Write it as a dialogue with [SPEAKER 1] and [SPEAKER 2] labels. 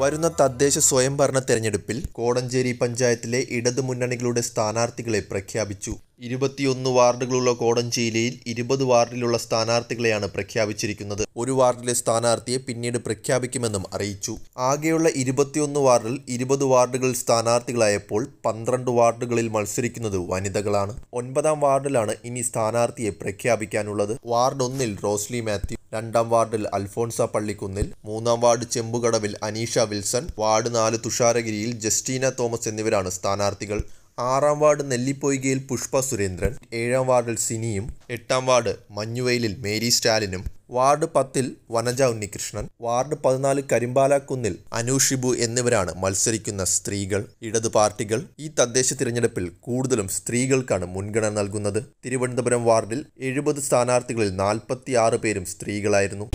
[SPEAKER 1] വരുന്ന തദ്ദേശ സ്വയംഭരണ തെരഞ്ഞെടുപ്പിൽ കോടഞ്ചേരി പഞ്ചായത്തിലെ ഇടതു മുന്നണികളുടെ സ്ഥാനാർത്ഥികളെ പ്രഖ്യാപിച്ചു. ഇരുപത്തിയൊന്ന് വാർഡുകളുള്ള കോടഞ്ചേരിയിൽ ഇരുപത് വാർഡിലുള്ള സ്ഥാനാർത്ഥികളെയാണ് പ്രഖ്യാപിച്ചിരിക്കുന്നത്. ഒരു വാർഡിലെ സ്ഥാനാർത്ഥിയെ പിന്നീട് പ്രഖ്യാപിക്കുമെന്നും അറിയിച്ചു. ആകെയുള്ള ഇരുപത്തിയൊന്ന് വാർഡിൽ ഇരുപത് വാർഡുകൾ സ്ഥാനാർത്ഥികളായപ്പോൾ പന്ത്രണ്ട് വാർഡുകളിൽ മത്സരിക്കുന്നത് വനിതകളാണ്. ഒൻപതാം വാർഡിലാണ് ഇനി സ്ഥാനാർത്ഥിയെ പ്രഖ്യാപിക്കാനുള്ളത്. വാർഡ് ഒന്നിൽ റോസ്ലി മാത്യു രണ്ടാം വാർഡിൽ അൽഫോൺസ പള്ളിക്കുന്നിൽ മൂന്നാം വാർഡ് ചെമ്പുകടവിൽ അനീഷ വിൽസൺ വാർഡ് നാല് തുഷാരഗിരിയിൽ ജസ്റ്റീന തോമസ് എന്നിവരാണ് സ്ഥാനാർത്ഥികൾ. ആറാം വാർഡ് നെല്ലിപ്പൊയ്കയിൽ പുഷ്പ സുരേന്ദ്രൻ ഏഴാം വാർഡിൽ സിനിയും എട്ടാം വാർഡ് മഞ്ഞുവെയിലിൽ മേരി സ്റ്റാലിനും. വാർഡ് പത്തിൽ വനജ ഉണ്ണികൃഷ്ണൻ വാർഡ് പതിനാല് കരിമ്പാല കുന്നിൽ അനുഷിബു എന്നിവരാണ് മത്സരിക്കുന്ന സ്ത്രീകൾ. ഇടത് പാർട്ടികൾ ഈ തദ്ദേശ തിരഞ്ഞെടുപ്പിൽ കൂടുതലും സ്ത്രീകൾക്കാണ് മുൻഗണന നൽകുന്നത്. തിരുവനന്തപുരം വാർഡിൽ എഴുപത് സ്ഥാനാർത്ഥികളിൽ നാൽപ്പത്തി ആറ് പേരും സ്ത്രീകളായിരുന്നു.